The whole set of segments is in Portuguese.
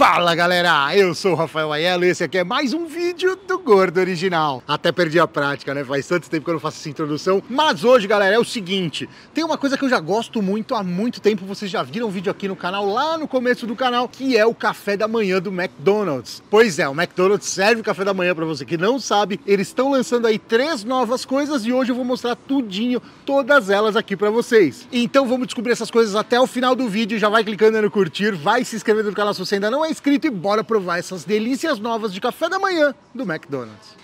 Fala galera, eu sou o Rafael Aiello e esse aqui é mais um vídeo do Gordo Original. Até perdi a prática, né? Faz tanto tempo que eu não faço essa introdução. Mas hoje, galera, é o seguinte: tem uma coisa que eu já gosto muito há muito tempo. Vocês já viram um vídeo aqui no canal, lá no começo do canal, que é o café da manhã do McDonald's. Pois é, o McDonald's serve o café da manhã para você que não sabe. Eles estão lançando aí três novas coisas e hoje eu vou mostrar tudinho, todas elas aqui para vocês. Então vamos descobrir essas coisas até o final do vídeo. Já vai clicando no curtir, vai se inscrevendo no canal se você ainda não é inscrito e bora provar essas delícias novas de café da manhã do McDonald's.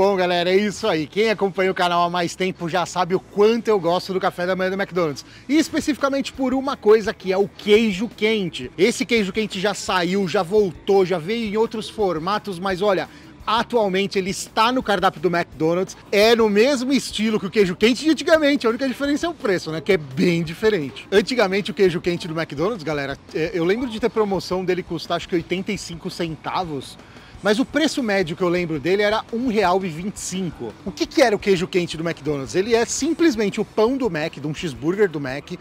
Bom, galera, é isso aí. Quem acompanha o canal há mais tempo já sabe o quanto eu gosto do café da manhã do McDonald's. E especificamente por uma coisa que é o queijo quente. Esse queijo quente já saiu, já voltou, já veio em outros formatos, mas olha, Atualmente ele está no cardápio do McDonald's, é no mesmo estilo que o queijo quente de antigamente, a única diferença é o preço, né? Que é bem diferente. Antigamente o queijo quente do McDonald's, galera, é, eu lembro de ter promoção dele custar acho que 85 centavos. Mas o preço médio que eu lembro dele era R$1,25. O que, que era o queijo quente do McDonald's? Ele é simplesmente o pão do Mac, de um cheeseburger do Mac,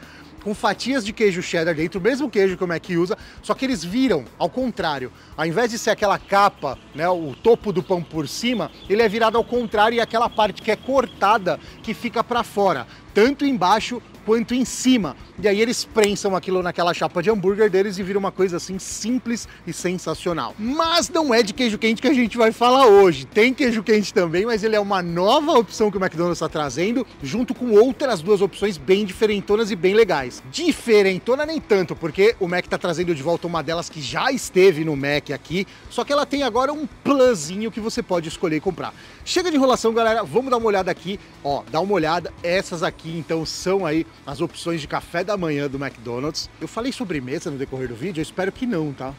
com fatias de queijo cheddar dentro, o mesmo queijo que o Mac usa, só que eles viram ao contrário. Ao invés de ser aquela capa, né, o topo do pão por cima, ele é virado ao contrário e aquela parte que é cortada que fica para fora, tanto embaixo quanto em cima. E aí eles prensam aquilo naquela chapa de hambúrguer deles e vira uma coisa assim simples e sensacional. Mas não é de queijo quente que a gente vai falar hoje. Tem queijo quente também, mas ele é uma nova opção que o McDonald's está trazendo, junto com outras duas opções bem diferentonas e bem legais. Diferentona nem tanto, porque o Mac está trazendo de volta uma delas que já esteve no Mac aqui, só que ela tem agora um plusinho que você pode escolher e comprar. Chega de enrolação, galera, vamos dar uma olhada aqui. Ó, dá uma olhada, essas aqui então são aí as opções de café da manhã do McDonald's. Eu falei sobremesa no decorrer do vídeo? Eu espero que não, tá?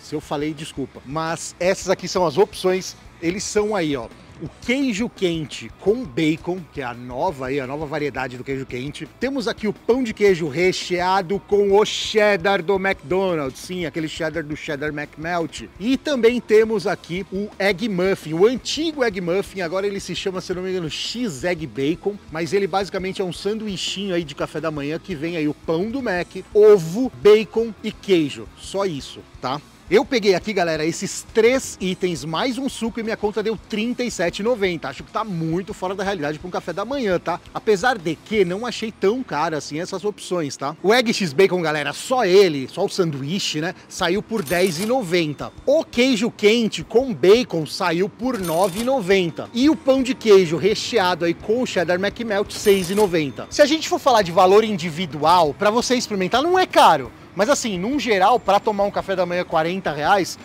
Se eu falei, desculpa. Mas essas aqui são as opções. Eles são aí, ó o queijo quente com bacon, que é a nova aí, a nova variedade do queijo quente. Temos aqui o pão de queijo recheado com o cheddar do McDonald's, sim, aquele cheddar do cheddar McMelt. E também temos aqui o egg muffin, o antigo egg muffin, agora ele se chama, se não me engano, X-Egg Bacon, mas ele basicamente é um sanduichinho aí de café da manhã que vem aí o pão do Mac, ovo, bacon e queijo. Só isso, tá? Eu peguei aqui, galera, esses três itens, mais um suco e minha conta deu R$ 37,90. Acho que tá muito fora da realidade para um café da manhã, tá? Apesar de que não achei tão caro assim essas opções, tá? O Egg X Bacon, galera, só ele, só o sanduíche, né, saiu por R$10,90. O queijo quente com bacon saiu por R$9,90. E o pão de queijo recheado aí com o cheddar McMelt, R$6,90. Se a gente for falar de valor individual, para você experimentar, não é caro. Mas assim, num geral, para tomar um café da manhã 40 reais,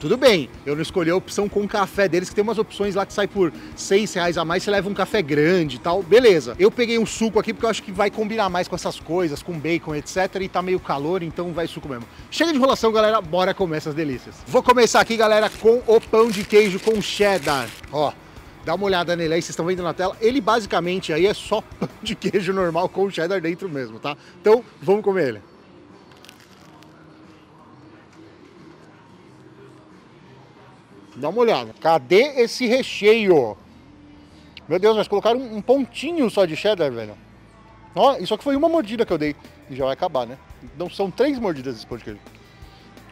tudo bem, eu não escolhi a opção com café deles, que tem umas opções lá que sai por 6 reais a mais, você leva um café grande e tal, beleza. Eu peguei um suco aqui porque eu acho que vai combinar mais com essas coisas, com bacon, etc. E tá meio calor, então vai suco mesmo. Chega de enrolação, galera, bora comer essas delícias. Vou começar aqui, galera, com o pão de queijo com cheddar. Ó, dá uma olhada nele aí, vocês estão vendo na tela. Ele basicamente aí é só pão de queijo normal com cheddar dentro mesmo, tá? Então, vamos comer ele. Dá uma olhada. Cadê esse recheio? Meu Deus, nós colocaram um pontinho só de cheddar, velho. Ó, isso aqui foi uma mordida que eu dei. E já vai acabar, né? Então são três mordidas esse pão de queijo.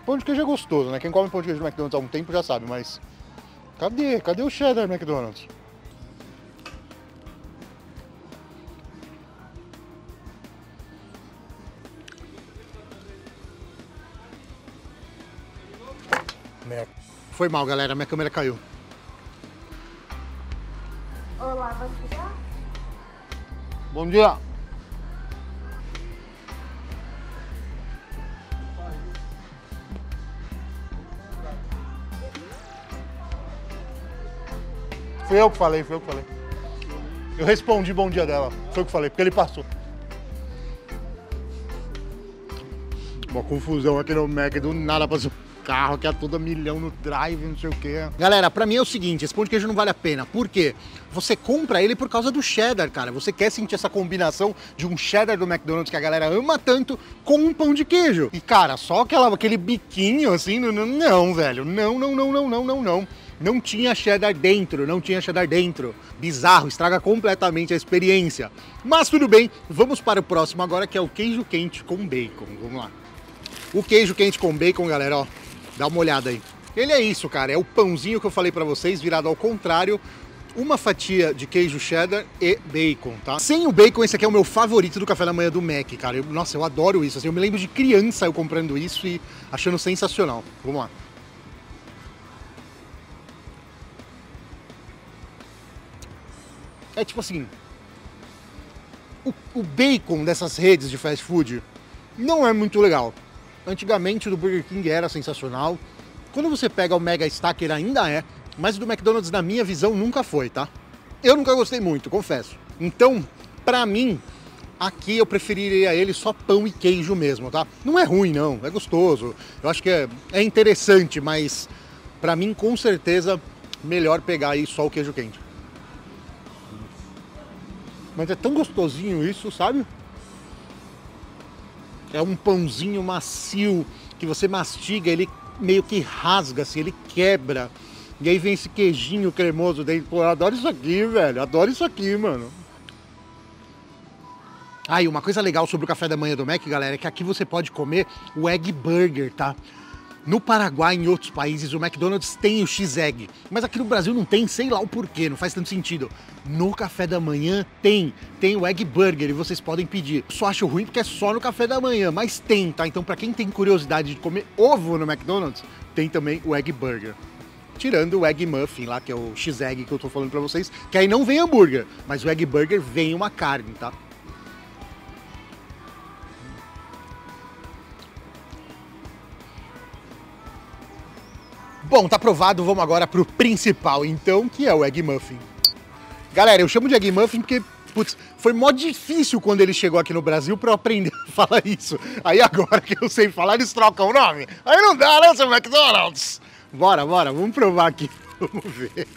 Pão de queijo é gostoso, né? Quem come pão de queijo do McDonald's há um tempo já sabe, mas... Cadê? Cadê o cheddar McDonald's? Merda. Foi mal, galera. Minha câmera caiu. Olá, vai tirar? Bom dia. Fui eu que falei, fui eu que falei. Eu respondi bom dia dela. Foi eu que falei, porque ele passou. Uma confusão aqui no Mac, do nada passou carro, que é toda milhão no drive, não sei o quê. Galera, pra mim é o seguinte, esse pão de queijo não vale a pena. Por quê? Você compra ele por causa do cheddar, cara. Você quer sentir essa combinação de um cheddar do McDonald's que a galera ama tanto com um pão de queijo. E, cara, só aquela, aquele biquinho assim, não, não velho. Não, não, não, não, não, não, não. não tinha cheddar dentro, não tinha cheddar dentro. Bizarro, estraga completamente a experiência. Mas tudo bem, vamos para o próximo agora, que é o queijo quente com bacon. Vamos lá. O queijo quente com bacon, galera, ó, dá uma olhada aí. Ele é isso, cara, é o pãozinho que eu falei para vocês, virado ao contrário, uma fatia de queijo cheddar e bacon, tá? Sem o bacon, esse aqui é o meu favorito do café da manhã do Mac, cara. Eu, nossa, eu adoro isso. Assim, eu me lembro de criança eu comprando isso e achando sensacional. Vamos lá. É tipo assim, o, o bacon dessas redes de fast food não é muito legal. Antigamente o do Burger King era sensacional. Quando você pega o Mega Stacker ainda é, mas o do McDonald's, na minha visão, nunca foi, tá? Eu nunca gostei muito, confesso. Então, pra mim, aqui eu preferiria ele só pão e queijo mesmo, tá? Não é ruim, não, é gostoso. Eu acho que é, é interessante, mas pra mim, com certeza, melhor pegar aí só o queijo quente. Mas é tão gostosinho isso, sabe? É um pãozinho macio que você mastiga, ele meio que rasga, assim, ele quebra. E aí vem esse queijinho cremoso dentro. Pô, eu adoro isso aqui, velho. Adoro isso aqui, mano. Ah, e uma coisa legal sobre o café da manhã do Mac, galera, é que aqui você pode comer o Egg Burger, tá? No Paraguai e em outros países, o McDonald's tem o X-Egg. Mas aqui no Brasil não tem, sei lá o porquê, não faz tanto sentido. No café da manhã tem, tem o Egg Burger e vocês podem pedir. Só acho ruim porque é só no café da manhã, mas tem, tá? Então, para quem tem curiosidade de comer ovo no McDonald's, tem também o Egg Burger tirando o Egg Muffin lá, que é o X-Egg que eu tô falando pra vocês, que aí não vem hambúrguer, mas o Egg Burger vem uma carne, tá? Bom, tá provado, vamos agora pro principal, então, que é o Egg Muffin. Galera, eu chamo de Egg Muffin porque, putz, foi mó difícil quando ele chegou aqui no Brasil pra eu aprender a falar isso. Aí agora que eu sei falar, eles trocam o nome. Aí não dá, né, seu McDonald's? Bora, bora, vamos provar aqui. Vamos ver.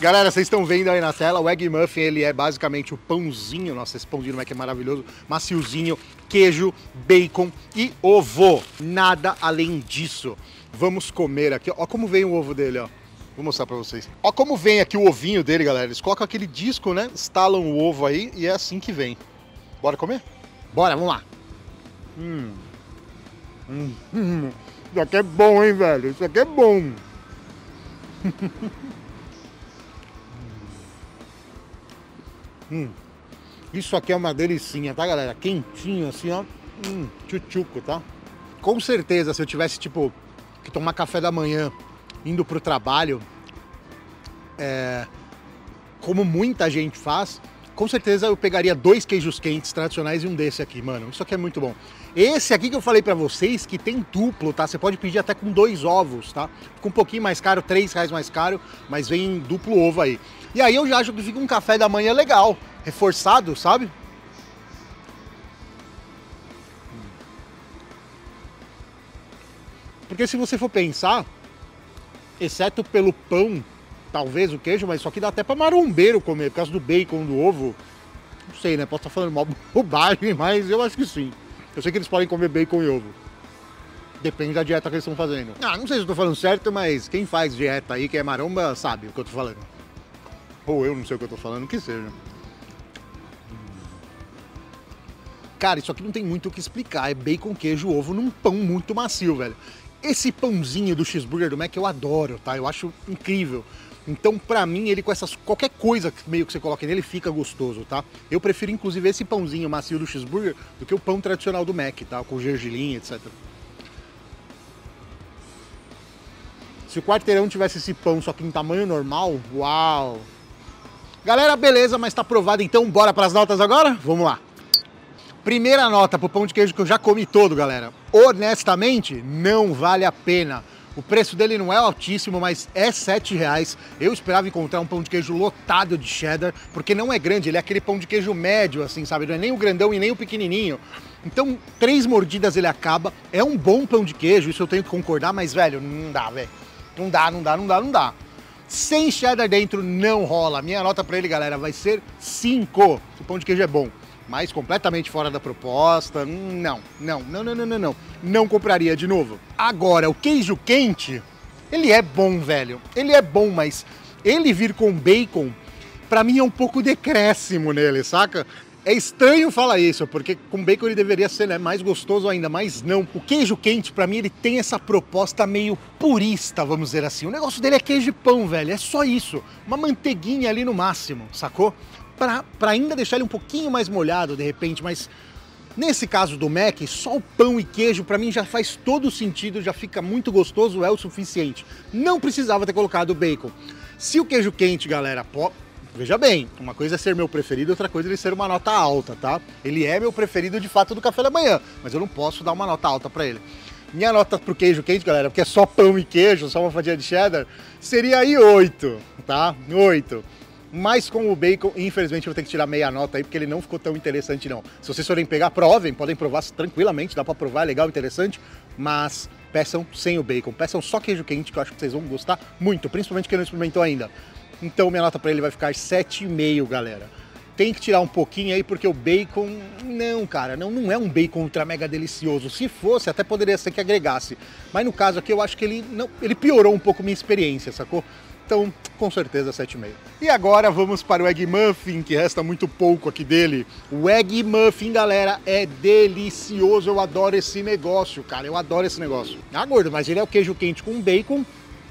Galera, vocês estão vendo aí na tela, o Egg Muffin, ele é basicamente o pãozinho, nossa, esse pãozinho Mac é maravilhoso, maciozinho, queijo, bacon e ovo. Nada além disso. Vamos comer aqui, ó como vem o ovo dele, ó. Vou mostrar pra vocês. Ó como vem aqui o ovinho dele, galera. Eles colocam aquele disco, né, estalam o ovo aí e é assim que vem. Bora comer? Bora, vamos lá. Hum. Hum. hum. Isso aqui é bom, hein, velho? Isso aqui é bom. hum. Isso aqui é uma delicinha, tá, galera? Quentinho, assim, ó. Hum, tchutchuco, tá? Com certeza, se eu tivesse, tipo, que tomar café da manhã indo pro trabalho, é, como muita gente faz, com certeza eu pegaria dois queijos quentes tradicionais e um desse aqui, mano. Isso aqui é muito bom. Esse aqui que eu falei para vocês, que tem duplo, tá? Você pode pedir até com dois ovos, tá? Fica um pouquinho mais caro, três reais mais caro, mas vem duplo ovo aí. E aí eu já acho que fica um café da manhã legal, reforçado, sabe? Porque se você for pensar, exceto pelo pão, talvez o queijo, mas isso aqui dá até para marombeiro comer, por causa do bacon, do ovo. Não sei, né? Posso estar falando mal bobagem, mas eu acho que sim. Eu sei que eles podem comer bacon e ovo. Depende da dieta que eles estão fazendo. Ah, não sei se eu tô falando certo, mas quem faz dieta aí, que é maromba, sabe o que eu tô falando. Ou eu não sei o que eu tô falando, que seja. Cara, isso aqui não tem muito o que explicar. É bacon, queijo, ovo num pão muito macio, velho. Esse pãozinho do cheeseburger do Mac eu adoro, tá? Eu acho incrível. Então, pra mim, ele com essas qualquer coisa meio que você coloque nele fica gostoso, tá? Eu prefiro inclusive esse pãozinho macio do cheeseburger do que o pão tradicional do Mac, tá? Com gergelim, etc. Se o quarteirão tivesse esse pão só que em tamanho normal, uau! Galera, beleza, mas tá aprovado então, bora para as notas agora? Vamos lá. Primeira nota pro pão de queijo que eu já comi todo, galera. Honestamente, não vale a pena. O preço dele não é altíssimo, mas é sete reais. Eu esperava encontrar um pão de queijo lotado de cheddar, porque não é grande, ele é aquele pão de queijo médio, assim, sabe? Não é nem o grandão e nem o pequenininho. Então, três mordidas ele acaba. É um bom pão de queijo, isso eu tenho que concordar, mas, velho, não dá, velho. Não dá, não dá, não dá, não dá. Sem cheddar dentro não rola. Minha nota para ele, galera, vai ser 5. O pão de queijo é bom mas completamente fora da proposta. Não, não, não, não, não, não, não. Não compraria de novo. Agora, o queijo quente, Ele é bom, velho. Ele é bom, mas ele vir com bacon, pra mim é um pouco decréscimo nele, saca? É estranho falar isso, porque com bacon ele deveria ser né, mais gostoso ainda, mas não. O queijo quente, para mim, ele tem essa proposta meio purista, vamos dizer assim. O negócio dele é queijo e pão, velho, é só isso. Uma manteiguinha ali no máximo, sacou? Pra ainda deixar ele um pouquinho mais molhado, de repente, mas nesse caso do Mac, só o pão e queijo para mim já faz todo sentido, já fica muito gostoso, é o suficiente. Não precisava ter colocado bacon. Se o queijo quente, galera, pô, Veja bem, uma coisa é ser meu preferido, outra coisa é ele ser uma nota alta, tá? Ele é meu preferido de fato do café da manhã, mas eu não posso dar uma nota alta para ele. Minha nota pro queijo quente, galera, porque é só pão e queijo, só uma fatia de cheddar, seria aí 8, tá? 8. Mas com o bacon, infelizmente, eu vou ter que tirar meia nota aí, porque ele não ficou tão interessante, não. Se vocês forem pegar, provem, podem provar tranquilamente, dá para provar, legal, interessante, mas peçam sem o bacon, peçam só queijo quente, que eu acho que vocês vão gostar muito, principalmente quem não experimentou ainda. Então minha nota para ele vai ficar 7,5, galera. Tem que tirar um pouquinho aí, porque o bacon, não, cara, não, não é um bacon ultra mega delicioso. Se fosse, até poderia ser que agregasse. Mas no caso aqui, eu acho que ele, não, ele piorou um pouco minha experiência, sacou? Então, com certeza, 7,5. E agora vamos para o Egg Muffin, que resta muito pouco aqui dele. O Egg Muffin, galera, é delicioso. Eu adoro esse negócio, cara. Eu adoro esse negócio. Ah, gordo, mas ele é o queijo quente com bacon,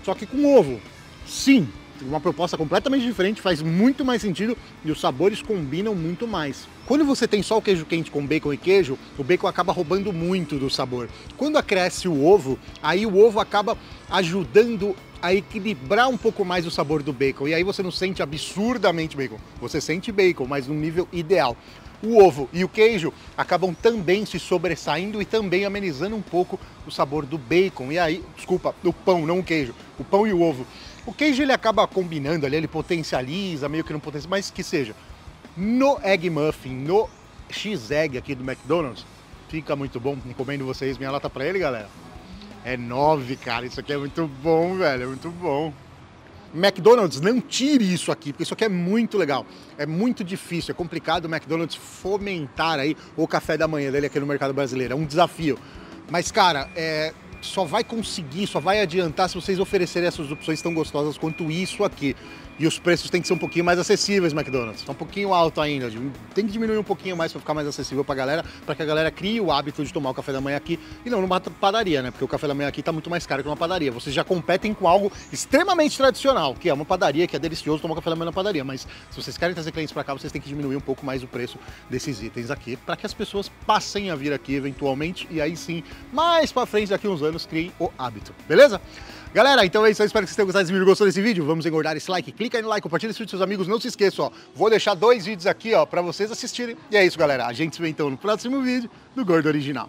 só que com ovo. Sim, uma proposta completamente diferente, faz muito mais sentido e os sabores combinam muito mais. Quando você tem só o queijo quente com bacon e queijo, o bacon acaba roubando muito do sabor. Quando acresce o ovo, aí o ovo acaba ajudando a equilibrar um pouco mais o sabor do bacon. E aí você não sente absurdamente bacon, você sente bacon, mas no nível ideal. O ovo e o queijo acabam também se sobressaindo e também amenizando um pouco o sabor do bacon. E aí, desculpa, do pão, não o queijo. O pão e o ovo o queijo ele acaba combinando ali, ele potencializa, meio que não potencializa, mas que seja. No Egg Muffin, no X-Egg aqui do McDonald's, fica muito bom. Recomendo vocês, minha nota pra ele, galera. É 9, cara. Isso aqui é muito bom, velho. É muito bom. McDonald's, não tire isso aqui, porque isso aqui é muito legal. É muito difícil, é complicado o McDonald's fomentar aí o café da manhã dele aqui no mercado brasileiro. É um desafio. Mas, cara, é, só vai conseguir, só vai adiantar se vocês oferecerem essas opções tão gostosas quanto isso aqui. E os preços têm que ser um pouquinho mais acessíveis, McDonald's. Tá um pouquinho alto ainda. Tem que diminuir um pouquinho mais para ficar mais acessível para a galera, para que a galera crie o hábito de tomar o café da manhã aqui e não numa padaria, né? Porque o café da manhã aqui tá muito mais caro que uma padaria. Vocês já competem com algo extremamente tradicional, que é uma padaria, que é delicioso tomar café da manhã na padaria. Mas se vocês querem trazer clientes para cá, vocês têm que diminuir um pouco mais o preço desses itens aqui, para que as pessoas passem a vir aqui eventualmente e aí sim, mais para frente, daqui uns anos, criem o hábito. Beleza? Galera, então é isso aí. Espero que vocês tenham gostado desse vídeo. Gostou desse vídeo? Vamos engordar esse like. Clica aí no like, compartilha esse vídeo com seus amigos. Não se esqueça, ó. Vou deixar dois vídeos aqui, ó, pra vocês assistirem. E é isso, galera. A gente se vê então no próximo vídeo do Gordo Original.